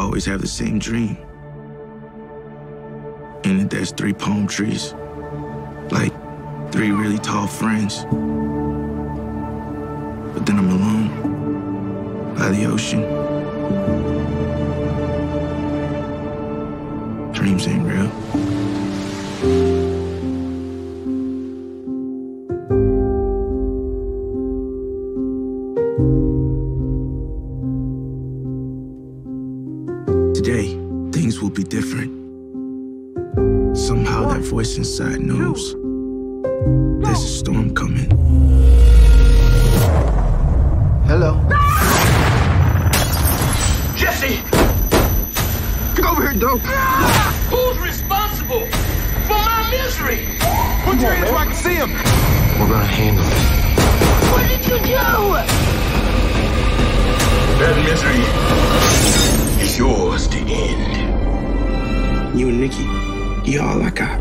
always have the same dream. And it, there's three palm trees. Like three really tall friends. But then I'm alone by the ocean. Dreams ain't real. Today, things will be different. Somehow that voice inside knows there's a storm coming. Hello. Jessie! Get over here, dope. Who's responsible for my misery? Put your hands where I can see him. We're gonna handle it. What did you do? That misery You and Nicky, you all I got.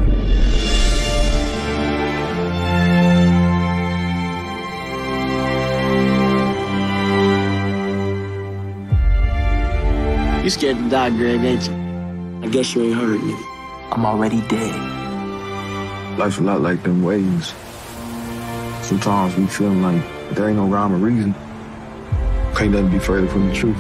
You scared to die, Greg, ain't you? I guess you ain't heard me. I'm already dead. Life's a lot like them waves. Sometimes we feel like there ain't no rhyme or reason. Can't nothing be further from the truth.